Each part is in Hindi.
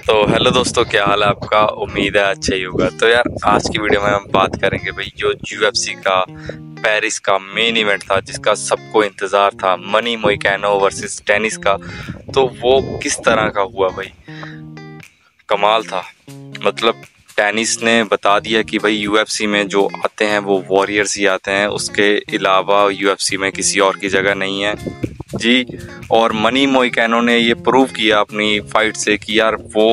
तो हेलो दोस्तों, क्या हाल है आपका? उम्मीद है अच्छा ही होगा। तो यार, आज की वीडियो में हम बात करेंगे भाई, जो यूएफसी का पेरिस का मेन इवेंट था, जिसका सबको इंतज़ार था मनी मोइकैनो वर्सेस टेनिस का तो वो किस तरह का हुआ भाई? कमाल था। मतलब टेनिस ने बता दिया कि भाई यूएफसी में जो आते हैं, वो वॉरियर्स ही आते हैं, उसके अलावा यूएफसी में किसी और की जगह नहीं है। जी, और मनी मोइकैनो ने ये प्रूव किया अपनी फाइट से कि यार वो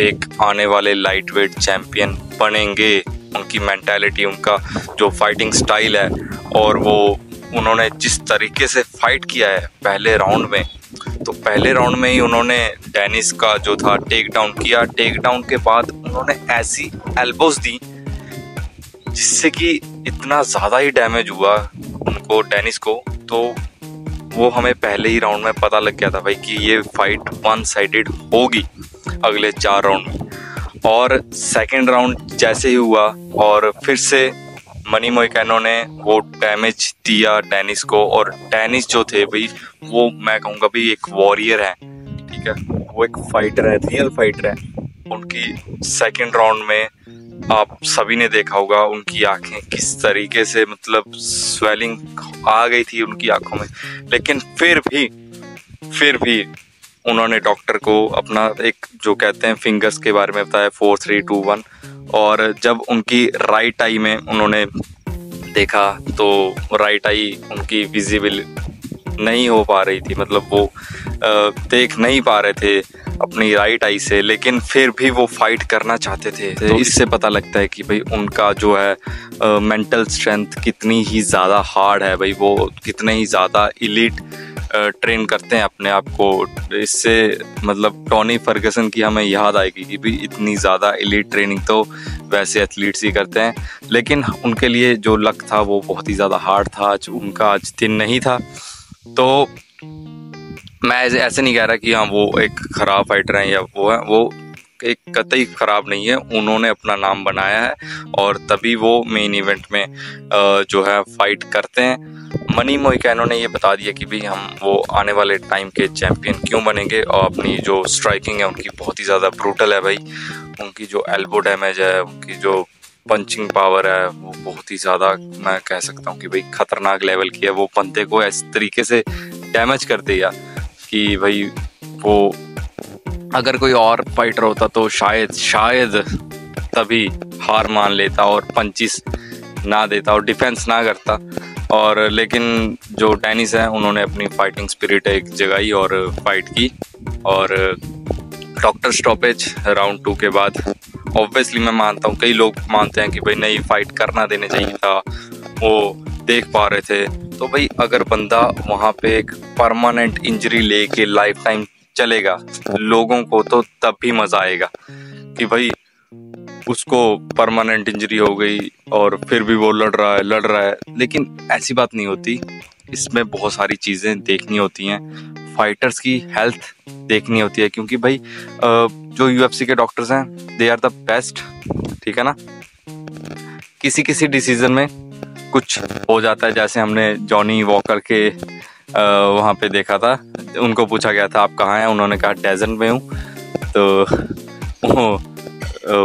एक आने वाले लाइट वेट चैम्पियन बनेंगे। उनकी मैंटेलिटी उनका जो फाइटिंग स्टाइल है, और वो उन्होंने जिस तरीके से फाइट किया है पहले राउंड में तो पहले राउंड में ही उन्होंने डेनिस का जो था टेक डाउन किया। टेक डाउन के बाद उन्होंने ऐसी एल्बोज दी, जिससे कि इतना ज़्यादा ही डैमेज हुआ उनको डेनिस को। तो वो हमें पहले ही राउंड में पता लग गया था भाई कि ये फाइट वन साइडेड होगी अगले चार राउंड में। और सेकेंड राउंड जैसे ही हुआ और फिर से मनी मोइकैनो ने वो डैमेज दिया टेनिस को और टेनिस जो थे भाई, वो मैं कहूँगा भाई एक वॉरियर है, ठीक है? वो एक फाइटर है रियल फाइटर है। उनकी सेकेंड राउंड में आप सभी ने देखा होगा उनकी आँखें किस तरीके से मतलब स्वेलिंग आ गई थी उनकी आँखों में। लेकिन फिर भी फिर भी उन्होंने डॉक्टर को अपना एक, जो कहते हैं फिंगर्स के बारे में बताया फोर थ्री टू वन और जब उनकी राइट आई में उन्होंने देखा तो राइट आई उनकी विजिबल नहीं हो पा रही थी। मतलब वो देख नहीं पा रहे थे। अपनी राइट आई से लेकिन फिर भी वो फाइट करना चाहते थे। तो इससे पता लगता है कि भाई उनका जो है मेंटल स्ट्रेंथ कितनी ही ज़्यादा हार्ड है भाई वो कितने ही ज़्यादा इलीट ट्रेन करते हैं अपने आप को। इससे मतलब टॉनी फर्गसन की हमें याद आएगी कि भाई इतनी ज़्यादा इलीट ट्रेनिंग तो वैसे एथलीट्स ही करते हैं लेकिन उनके लिए जो लक था वो बहुत ही ज़्यादा हार्ड था। आज उनका आज दिन नहीं था। तो मैं ऐसे नहीं कह रहा कि हाँ वो एक ख़राब फाइटर हैं या वो है, वो एक कतई ख़राब नहीं है, उन्होंने अपना नाम बनाया है और तभी वो मेन इवेंट में जो है फाइट करते हैं। मनी मोइकैनो ने ये बता दिया कि भाई हम वो आने वाले टाइम के चैंपियन क्यों बनेंगे और अपनी जो स्ट्राइकिंग है, उनकी बहुत ही ज़्यादा ब्रूटल है भाई। उनकी जो एल्बो डैमेज है, उनकी जो पंचिंग पावर है, वो बहुत ही ज़्यादा मैं कह सकता हूँ कि भाई खतरनाक लेवल की है। वो पंते को इस तरीके से डैमेज कर दिया कि भाई वो अगर कोई और फाइटर होता तो शायद शायद तभी हार मान लेता और पंचिस ना देता और डिफेंस ना करता। और लेकिन जो टेनिस है, उन्होंने अपनी फाइटिंग स्पिरिट एक जगाई और फाइट की। और डॉक्टर स्टॉपेज राउंड टू के बाद ऑब्वियसली मैं मानता हूँ, कई लोग मानते हैं कि भाई नहीं फाइट करना देने चाहिए था। वो देख पा रहे थे। तो भाई, अगर बंदा वहाँ पे एक परमानेंट इंजरी लेके लाइफ टाइम चलेगा, लोगों को तो तब भी मज़ा आएगा कि भाई, उसको परमानेंट इंजरी हो गई और फिर भी वो लड़ रहा है, लड़ रहा है। लेकिन ऐसी बात नहीं होती। इसमें बहुत सारी चीज़ें देखनी होती हैं। फाइटर्स की हेल्थ देखनी होती है क्योंकि भाई जो यूएफसी के डॉक्टर्स हैं दे आर द बेस्ट ठीक है ना? किसी किसी डिसीज़न में कुछ हो जाता है जैसे हमने जॉनी वॉकर के वहाँ पे देखा था। उनको पूछा गया था आप कहाँ हैं? उन्होंने कहा डेजर्ट में हूँ। तो वो,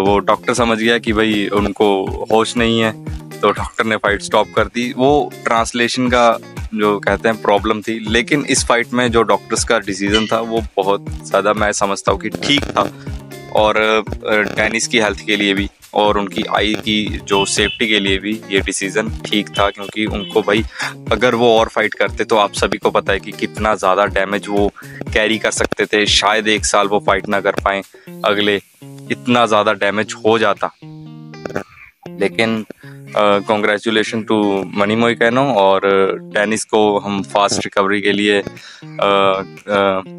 वो डॉक्टर समझ गया कि भाई उनको होश नहीं है तो डॉक्टर ने फाइट स्टॉप कर दी। वो ट्रांसलेशन का जो कहते हैं प्रॉब्लम थी लेकिन इस फाइट में जो डॉक्टर्स का डिसीज़न था वो बहुत ज़्यादा मैं समझता हूँ कि ठीक था। और टेनिस की हेल्थ के लिए भी। और उनकी आई की जो सेफ्टी के लिए भी ये डिसीज़न ठीक था, क्योंकि उनको भाई अगर वो और फाइट करते तो आप सभी को पता है कि कितना ज़्यादा डैमेज वो कैरी कर सकते थे। शायद एक साल वो फाइट ना कर पाए। अगले इतना ज़्यादा डैमेज हो जाता। लेकिन कॉन्ग्रेचुलेशन टू मनी मोइकैनो और टेनिस को हम फास्ट रिकवरी के लिए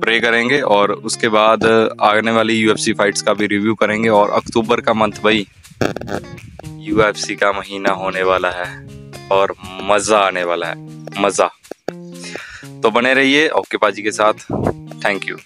प्रे करेंगे और उसके बाद आने वाली यूएफसी फाइट्स का भी रिव्यू करेंगे और अक्टूबर का मंथ भाई यूएफसी का महीना होने वाला है और मज़ा आने वाला है, मज़ा। तो बने रहिए ओके पाजी के साथ थैंक यू